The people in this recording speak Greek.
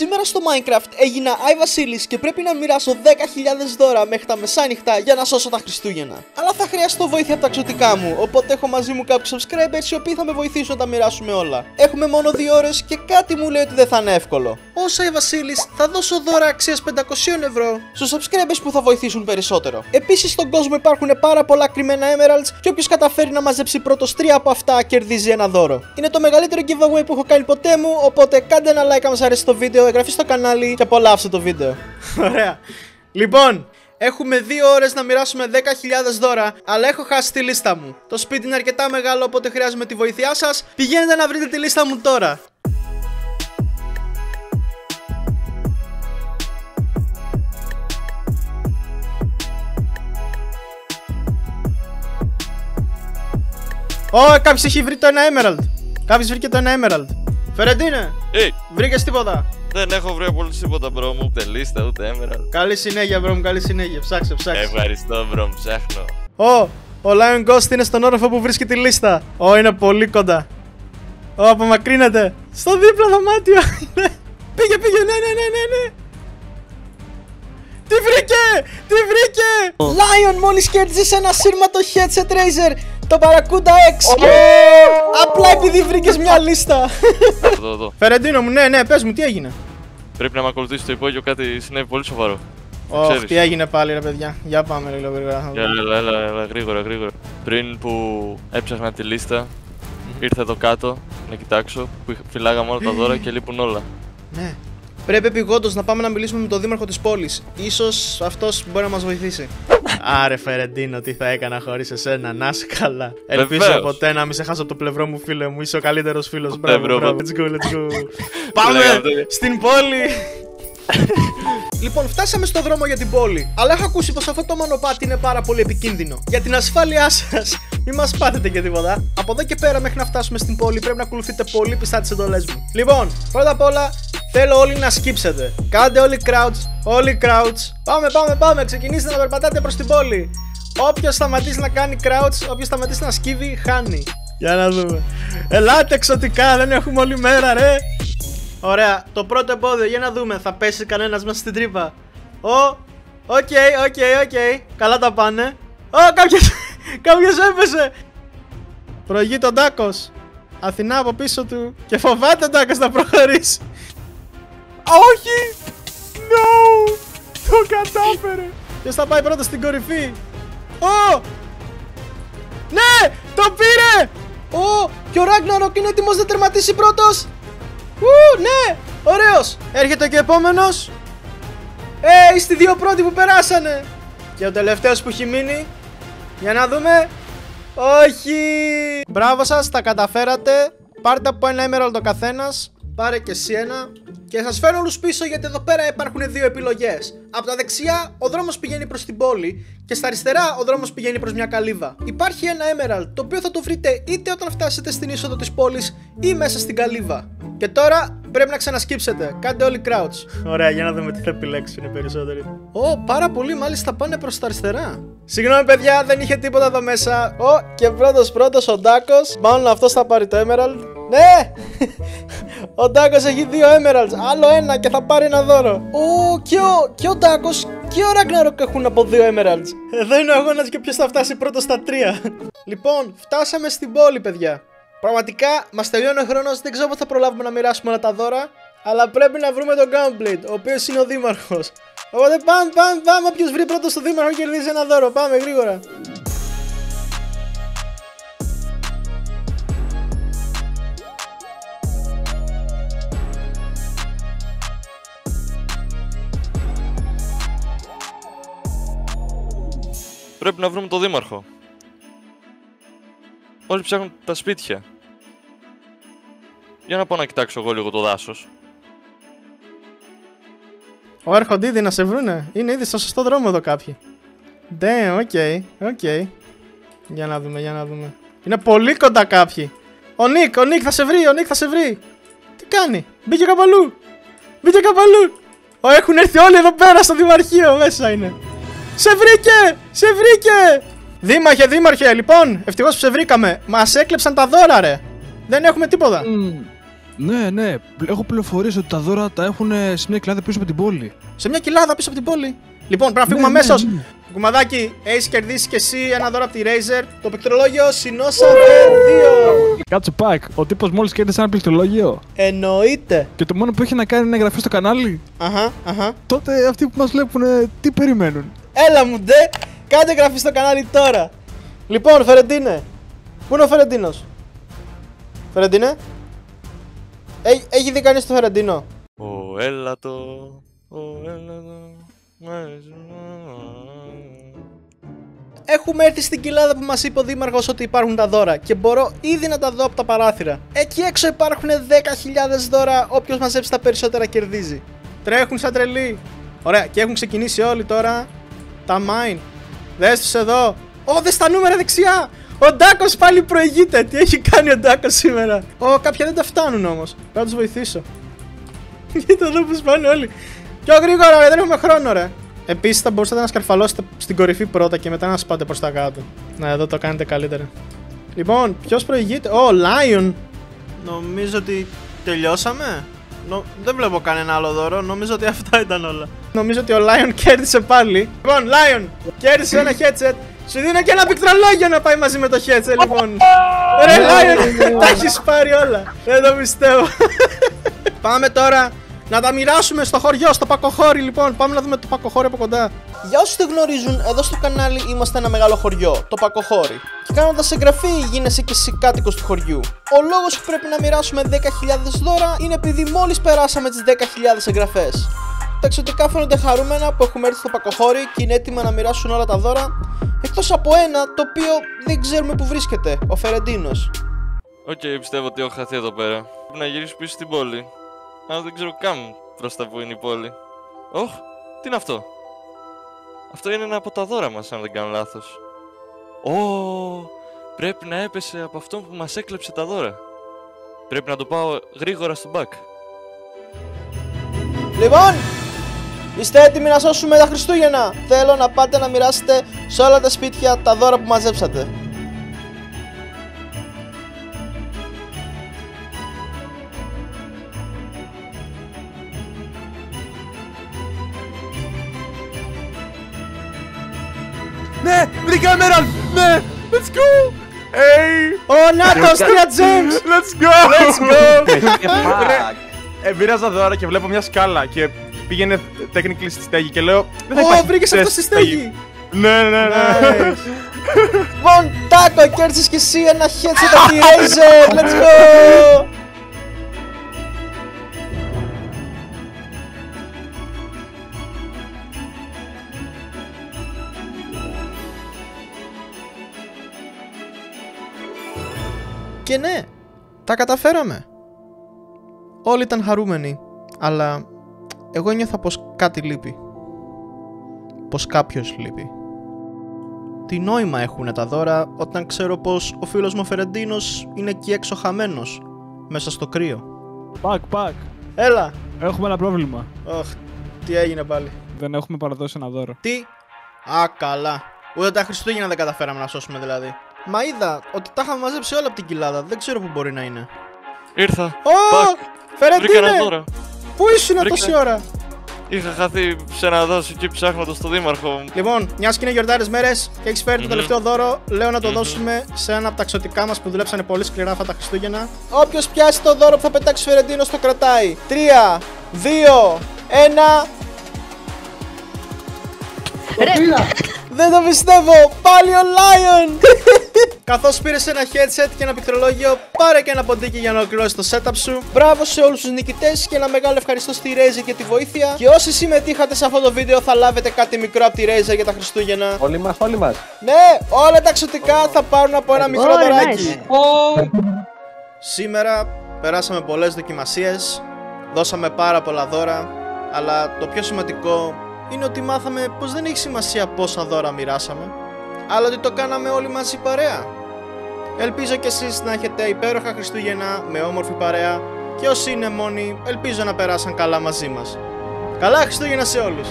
Σήμερα στο Minecraft έγινα Άι Βασίλης και πρέπει να μοιράσω 10.000 δώρα μέχρι τα μεσάνυχτα για να σώσω τα Χριστούγεννα. Αλλά θα χρειαστώ βοήθεια από τα εξωτικά μου, οπότε έχω μαζί μου κάποιους subscribers οι οποίοι θα με βοηθήσουν να τα μοιράσουμε όλα. Έχουμε μόνο 2 ώρες και κάτι μου λέει ότι δεν θα είναι εύκολο. Ω Άι Βασίλης θα δώσω δώρα αξίας 500 ευρώ στους subscribers που θα βοηθήσουν περισσότερο. Επίσης στον κόσμο υπάρχουν πάρα πολλά κρυμμένα emeralds και όποιος καταφέρει να μαζέψει πρώτος 3 από αυτά κερδίζει ένα δώρο. Είναι το μεγαλύτερο giveaway που έχω κάνει ποτέ μου, οπότε κάντε ένα like αν σας αρέσει το βίντεο, εγγραφή στο κανάλι και απολαύστε το βίντεο. Ωραία. Λοιπόν, Έχουμε δύο ώρες να μοιράσουμε 10.000 δώρα, αλλά έχω χάσει τη λίστα μου. Το σπίτι είναι αρκετά μεγάλο, οπότε χρειάζομαι τη βοήθειά σας. Πηγαίνετε να βρείτε τη λίστα μου τώρα. Ω, κάποιος έχει βρει το ένα Emerald. Κάποιος βρήκε το ένα Emerald. Φερεντίνε, Ε, βρήκες τίποτα; δεν έχω βρει απολύτως τίποτα bro μου, ούτε λίστα, ούτε emerald. Καλή συνέχεια, bro μου, καλή συνέχεια. Ψάξε, ψάξε. Ευχαριστώ bro μου, ψάχνω. Ω, ο Lion Ghost είναι στον όροφο που βρίσκει τη λίστα. Ω, είναι πολύ κοντά. Ω, απομακρύνεται. Στο δίπλα δωμάτιο. πήγε, πήγε, ναι, ναι, ναι, ναι, ναι. Τι βρήκε! Τι βρήκε! Lion μόλις κέρδισε ένα ασύρματο headset Razer το Barracuda X Απλά επειδή βρήκες μια λίστα Εδώ, εδώ. Φερεντίνο μου, ναι, ναι, πες μου, τι έγινε; Πρέπει να με ακολουθήσει το υπόγειο, κάτι συνέβη πολύ σοβαρό. Ωχ, Ξέρεις. τι έγινε πάλι ρε παιδιά Για πάμε λίγο γρήγορα Για, έλα, έλα, έλα, γρήγορα, γρήγορα. Πριν που έψαχνα τη λίστα, ήρθα εδώ κάτω να κοιτάξω που είχα- φυλάγαμε όλα τα δώρα και λείπουν όλα. Ναι. Πρέπει επιγόντως να πάμε να μιλήσουμε με τον δήμαρχο της πόλης. σω αυτός μπορεί να μας βοηθήσει. Άρε Φερεντίνο, τι θα έκανα χωρίς εσένα, να είσαι καλά. Ελπίζω Βεβαίως. ποτέ να μην σε χάσω από το πλευρό μου, φίλε μου. Είσαι ο καλύτερος φίλος. Ποτέ, Μπράβο, bro, μπράβο. ποτέ. Let's go, let's go. Πάμε Λέγαμε το- στην πόλη. Λοιπόν, φτάσαμε στο δρόμο για την πόλη. Αλλά έχω ακούσει πως αυτό το μονοπάτι είναι πάρα πολύ επικίνδυνο. Για την ασφάλειά σας, μην μας πάθετε και τίποτα. Από εδώ και πέρα, μέχρι να φτάσουμε στην πόλη, πρέπει να ακολουθείτε πολύ πιστά τις εντολές μου. Λοιπόν, πρώτα απ' όλα, θέλω όλοι να σκύψετε. Κάντε όλοι crouch, όλοι crouch. Πάμε, πάμε, πάμε. Ξεκινήστε να περπατάτε προς την πόλη. Όποιος σταματήσει να κάνει crouch, όποιος σταματήσει να σκύβει, χάνει. Για να δούμε. Ελάτε εξωτικά, δεν έχουμε όλη μέρα, ρε. Ωραία, το πρώτο εμπόδιο, για να δούμε, θα πέσει κανένας μέσα στην τρύπα. Ω, ok, ok, ok, καλά τα πάνε. Ω, κάποιος, κάποιος έπεσε. Προηγείται ο Τάκος. Αθηνά από πίσω του και φοβάται ο Τάκος να προχωρήσει. Όχι! No! Το κατάφερε! Ποιος θα πάει πρώτα στην κορυφή; Ω! Ναι! Το πήρε! Ω! Και ο Ragnarok είναι έτοιμος να τερματίσει πρώτος! Ου, ναι! Ωραίος! Έρχεται και ο επόμενος. Ε, είστε οι δύο πρώτοι που περάσανε. Και ο τελευταίος που έχει μείνει. Για να δούμε. Όχι! Μπράβο σας, τα καταφέρατε. Πάρτε από ένα emerald ο καθένας. Πάρε και εσύ ένα. Και σας φέρνω όλους πίσω γιατί εδώ πέρα υπάρχουν δύο επιλογές. Από τα δεξιά ο δρόμος πηγαίνει προς την πόλη και στα αριστερά ο δρόμος πηγαίνει προς μια καλύβα. Υπάρχει ένα emerald το οποίο θα το βρείτε είτε όταν φτάσετε στην είσοδο της πόλης ή μέσα στην καλύβα. Και τώρα πρέπει να ξανασκύψετε. Κάντε όλοι crouch. Ωραία, για να δούμε τι θα επιλέξουν οι περισσότεροι. Ω, πάρα πολύ μάλιστα πάνε προς τα αριστερά. Συγγνώμη, παιδιά, δεν είχε τίποτα εδώ μέσα. Ω, και πρώτος πρώτος ο Ντάκος. Μάλλον αυτός θα πάρει το Emerald. Ναι! ο Ντάκο έχει δύο Emeralds. Άλλο ένα και θα πάρει ένα δώρο. Ω, και ο, και ο Ντάκο και ο Ragnarok έχουν από δύο Emeralds. Εδώ είναι ο αγώνας και ποιος θα φτάσει πρώτος στα τρία. λοιπόν, φτάσαμε στην πόλη, παιδιά. Πραγματικά μας τελειώνει ο χρόνος, δεν ξέρω πότε θα προλάβουμε να μοιράσουμε όλα τα δώρα. Αλλά πρέπει να βρούμε τον Gunblade, ο οποίος είναι ο δήμαρχος. Οπότε πάμε, πάμε, πάμε. Όποιος βρει πρώτος το δήμαρχο κερδίζει ένα δώρο. Πάμε γρήγορα. Πρέπει να βρούμε τον δήμαρχο. Όλοι ψάχνουν τα σπίτια. Για να πάω να κοιτάξω εγώ λίγο το δάσος. Ω, έρχονται ήδη να σε βρούνε. Είναι ήδη στο σωστό δρόμο εδώ κάποιοι. Damn, ok, ok. Για να δούμε, για να δούμε. Είναι πολύ κοντά κάποιοι. Ο Νίκ, ο Νίκ θα σε βρει, ο Νίκ θα σε βρει. Τι κάνει, μπήκε κάπου αλλού. Μπήκε κάπου αλλού. Ω, έχουν έρθει όλοι εδώ πέρα στο δημαρχείο, μέσα είναι. Σε βρήκε! Σε βρήκε! Δήμαρχε, δήμαρχε, λοιπόν, ευτυχώς που σε βρήκαμε. Μας έκλεψαν τα δώρα, ρε. Δεν έχουμε τίποτα. Ναι, ναι. Έχω πληροφορίες ότι τα δώρα τα έχουν σε μια κοιλάδα πίσω από την πόλη. Σε μια κοιλάδα πίσω από την πόλη. Λοιπόν, πρέπει να φύγουμε Ναι, ναι, αμέσως. ναι. Κουμαδάκι, έχεις κερδίσει και εσύ ένα δώρο από τη Razer. Το πληκτρολόγιο Σινόσα 2. Κάτσε πακ. Ο τύπος μόλις κέρδισε ένα πληκτρολόγιο. Εννοείται. Και το μόνο που έχει να κάνει είναι εγγραφή στο κανάλι. Αχα, αχα. Τότε αυτοί που μας βλέπουν, τι περιμένουν; Έλα μου ντε, κάντε εγγραφή στο κανάλι τώρα. Λοιπόν, Φερεντίνε. Πού είναι ο Φερεντίνος, Φερεντίνε; Έ- Έχει δει κανείς το Φερεντίνο; Ο έλατο, ο έλατο, μ' αρέσει να- Έχουμε έρθει στην κοιλάδα που μας είπε ο Δήμαρχος ότι υπάρχουν τα δώρα και μπορώ ήδη να τα δω από τα παράθυρα. Εκεί έξω υπάρχουν 10.000 δώρα. Όποιος μαζέψει τα περισσότερα κερδίζει. Τρέχουν σαν τρελοί. Ωραία, και έχουν ξεκινήσει όλοι τώρα τα mine. Δες τους εδώ. Ω, δες τα νούμερα δεξιά. Ο Ντάκος πάλι προηγείται. Τι έχει κάνει ο Ντάκος σήμερα. Ω, κάποια δεν τα φτάνουν όμως. Πρέπει να τους βοηθήσω. Κοίτα εδώ που σπάνε όλοι. Πιο γρήγορα, ρε, δεν έχουμε χρόνο, ρε. Επίσης θα μπορούσατε να σκαρφαλώσετε στην κορυφή πρώτα και μετά να σπάτε προς τα κάτω. Ναι, εδώ το κάνετε καλύτερα. Λοιπόν, ποιος προηγείται; Ω, Lion. Νομίζω ότι τελειώσαμε. Νο... Δεν βλέπω κανένα άλλο δώρο. Νομίζω ότι αυτά ήταν όλα. Νομίζω ότι ο Lion κέρδισε πάλι. Λοιπόν, Lion, κέρδισε ένα headset. Σου δίνω και ένα πληκτρολόγιο να πάει μαζί με το headset, λοιπόν. Ρε, Lion, τα έχεις πάρει όλα. Δεν το πιστεύω. Πάμε τώρα να τα μοιράσουμε στο χωριό, στο πακοχώρι λοιπόν. Πάμε να δούμε το πακοχώρι από κοντά. Για όσους δεν γνωρίζουν, εδώ στο κανάλι είμαστε ένα μεγάλο χωριό, το πακοχώρι. Και κάνοντας εγγραφή, γίνεσαι και εσύ κάτοικος του χωριού. Ο λόγος που πρέπει να μοιράσουμε 10.000 δώρα είναι επειδή μόλις περάσαμε τις 10.000 εγγραφές. Τα εξωτικά φαίνονται χαρούμενα που έχουμε έρθει στο πακοχώρι και είναι έτοιμα να μοιράσουν όλα τα δώρα. Εκτός από ένα το οποίο δεν ξέρουμε που βρίσκεται, ο Φερεντίνος. Οκ, πιστεύω ότι έχω χαθεί εδώ πέρα. Πρέπει να γυρίσω πίσω στην πόλη. Αλλά δεν ξέρω καν προς τα που είναι η πόλη. Όχ, τι είναι αυτό; Αυτό είναι ένα από τα δώρα μας, αν δεν κάνω λάθος. Ω, πρέπει να έπεσε από αυτόν που μας έκλεψε τα δώρα. Πρέπει να το πάω γρήγορα στο back. Λοιπόν, είστε έτοιμοι να σώσουμε τα Χριστούγεννα; Θέλω να πάτε να μοιράσετε σε όλα τα σπίτια τα δώρα που μαζέψατε. Ναι, βρήκα Emerald! Ναι, let's go! Hey! Ο Νάτος, τρία James! Let's go! Let's go! Ε, μοίραζα δώρα και βλέπω μια σκάλα και πήγαινε technically στη στέγη και λέω. Δεν θα Ω, υπάρχει βρήκες αυτό τεστ στη στέγη! Ναι, ναι, ναι. Nice. Λοιπόν, Τάκο, κέρδισες και εσύ ένα headset από τη Razer! Let's go! Και ναι, τα καταφέραμε. Όλοι ήταν χαρούμενοι, αλλά εγώ νιώθα πως κάτι λείπει. Πως κάποιος λείπει. Τι νόημα έχουν τα δώρα όταν ξέρω πως ο φίλος μου ο Φερεντίνος είναι εκεί έξω χαμένος, μέσα στο κρύο. Πακ, πακ. Έλα! Έχουμε ένα πρόβλημα. Ωχ, τι έγινε πάλι. Δεν έχουμε παραδώσει ένα δώρο. Τι; Α, καλά. Ούτε τα Χριστούγεννα δεν καταφέραμε να σώσουμε δηλαδή. Μα είδα ότι τα είχαμε μαζέψει όλα από την κοιλάδα. Δεν ξέρω πού μπορεί να είναι. Ήρθα. Ω! Πακ, βρήκα ένα Φερεντίνε! Δώρο. Πού ήσουν Βρήκα. τόση ώρα; Είχα χαθεί σε ένα δάσο εκεί ψάχνοντας τον δήμαρχο. Λοιπόν, μιας και είναι γιορτάρες μέρες και έχεις φέρει το Μμμ. τελευταίο δώρο, λέω να το Μμμ. δώσουμε σε ένα από τα ξωτικά μας που δουλέψανε πολύ σκληρά αυτά τα Χριστούγεννα. Όποιος πιάσει το δώρο που θα πετάξει ο Φερεντίνος το κρατάει. 3, 2, 1. Δεν το πιστεύω! Πάλι ο Lion! Καθώς πήρες ένα headset και ένα πληκτρολόγιο, πάρε και ένα ποντίκι για να ολοκληρώσεις το setup σου. Μπράβο σε όλους τους νικητές και ένα μεγάλο ευχαριστώ στη Razer για τη βοήθεια. Και όσοι συμμετείχατε σε αυτό το βίντεο, θα λάβετε κάτι μικρό από τη Razer για τα Χριστούγεννα. Όλοι μας, όλοι μας. Ναι, όλα τα εξωτικά θα πάρουν από ένα μικρό Oh, δωράκι. nice. Σήμερα περάσαμε πολλές δοκιμασίες, δώσαμε πάρα πολλά δώρα, αλλά το πιο σημαντικό είναι ότι μάθαμε πως δεν έχει σημασία πόσα δώρα μοιράσαμε, αλλά ότι το κάναμε όλοι μαζί παρέα. Ελπίζω κι εσείς να έχετε υπέροχα Χριστούγεννα με όμορφη παρέα και όσοι είναι μόνοι, ελπίζω να περάσαν καλά μαζί μας. Καλά Χριστούγεννα σε όλους!